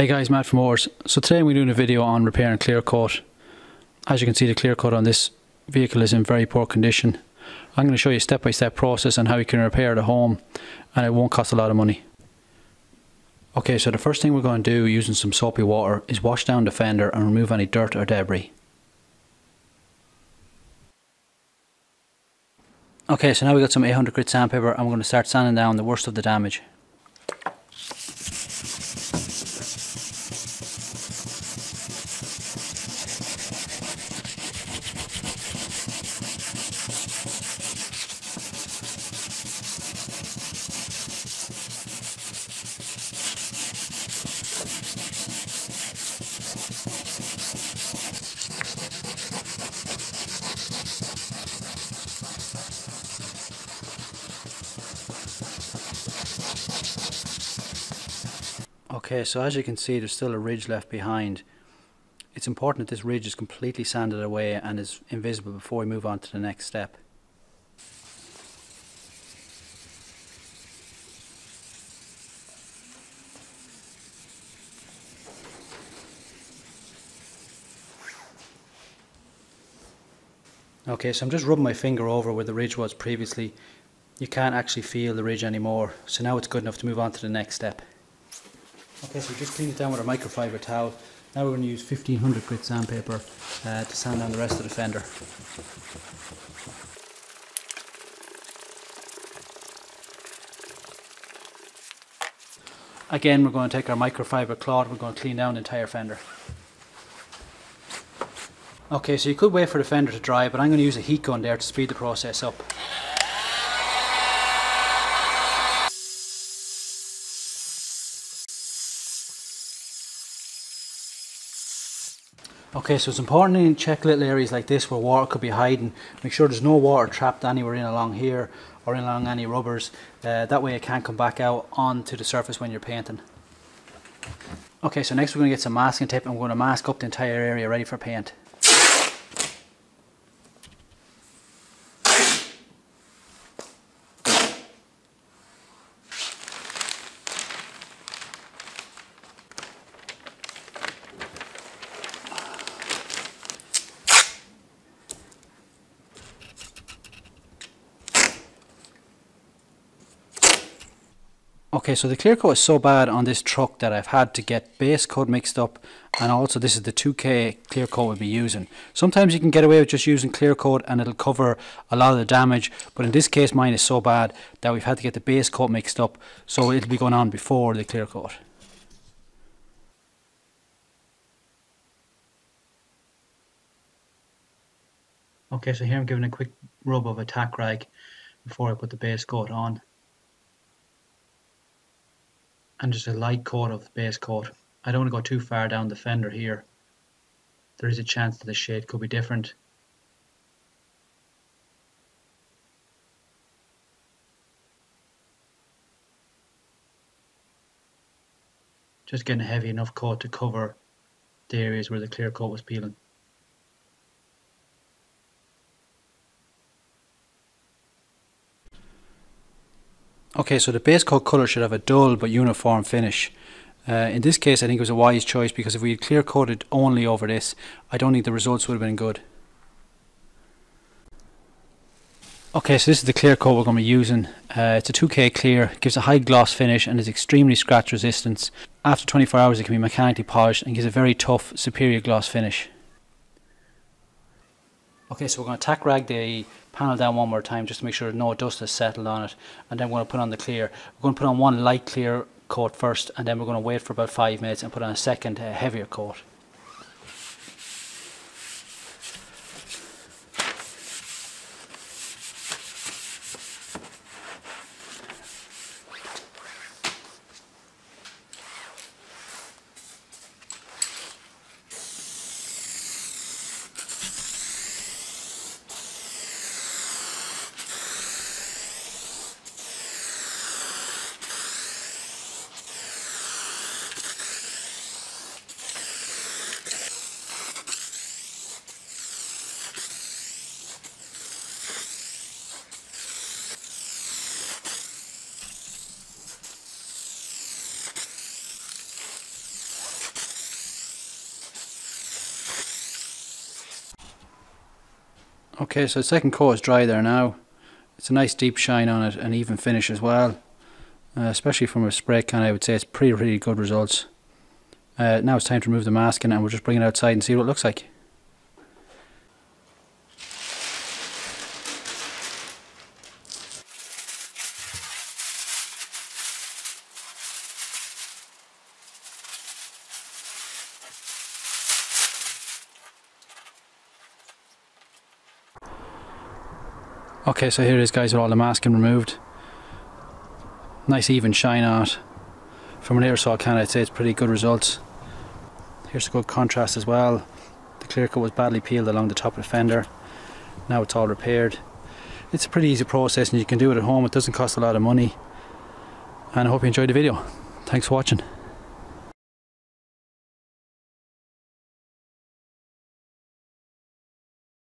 Hey guys, Mad4Motors. So today we're doing a video on repairing clear coat. As you can see the clear coat on this vehicle is in very poor condition. I'm going to show you a step by step process on how you can repair at home and it won't cost a lot of money. Okay, so the first thing we're going to do using some soapy water is wash down the fender and remove any dirt or debris. Okay, so now we've got some 800 grit sandpaper and we're going to start sanding down the worst of the damage. Okay, so as you can see there's still a ridge left behind. It's important that this ridge is completely sanded away and is invisible before we move on to the next step. Okay, so I'm just rubbing my finger over where the ridge was previously. You can't actually feel the ridge anymore, so now it's good enough to move on to the next step. Okay, so we just cleaned it down with a microfiber towel. Now we're going to use 1500 grit sandpaper uh, to sand down the rest of the fender. Again, we're going to take our microfiber cloth, we're going to clean down the entire fender. Okay, so you could wait for the fender to dry, but I'm going to use a heat gun there to speed the process up. Okay, so it's important to check little areas like this where water could be hiding. Make sure there's no water trapped anywhere in along here or in along any rubbers. Uh, that way it can't come back out onto the surface when you're painting. Okay, so next we're going to get some masking tape and we're going to mask up the entire area ready for paint. Okay, so the clear coat is so bad on this truck that I've had to get base coat mixed up and also this is the 2K clear coat we'll be using. Sometimes you can get away with just using clear coat and it'll cover a lot of the damage, but in this case mine is so bad that we've had to get the base coat mixed up so it'll be going on before the clear coat. Okay, so here I'm giving a quick rub of a tack rag before I put the base coat on and just a light coat of base coat. I don't want to go too far down the fender here. There is a chance that the shade could be different. Just getting a heavy enough coat to cover the areas where the clear coat was peeling. Okay, so the base coat colour should have a dull but uniform finish. Uh, in this case I think it was a wise choice because if we had clear coated only over this I don't think the results would have been good. Okay, so this is the clear coat we're going to be using. Uh, it's a 2K clear, gives a high gloss finish and is extremely scratch resistant. After 24 hours it can be mechanically polished and gives a very tough, superior gloss finish. Okay, so we're going to tack rag the panel down one more time just to make sure no dust has settled on it and then we're going to put on the clear. We're going to put on one light clear coat first and then we're going to wait for about five minutes and put on a second uh, heavier coat. Okay, so the second coat is dry there now. It's a nice deep shine on it and even finish as well. Uh, especially from a spray can, I would say it's pretty, pretty good results. Uh, now it's time to remove the masking and we'll just bring it outside and see what it looks like. Okay, so here it is guys with all the masking removed. Nice even shine on it. From an aerosol can I'd say it's pretty good results. Here's a good contrast as well. The clear coat was badly peeled along the top of the fender. Now it's all repaired. It's a pretty easy process and you can do it at home. It doesn't cost a lot of money. And I hope you enjoyed the video. Thanks for watching.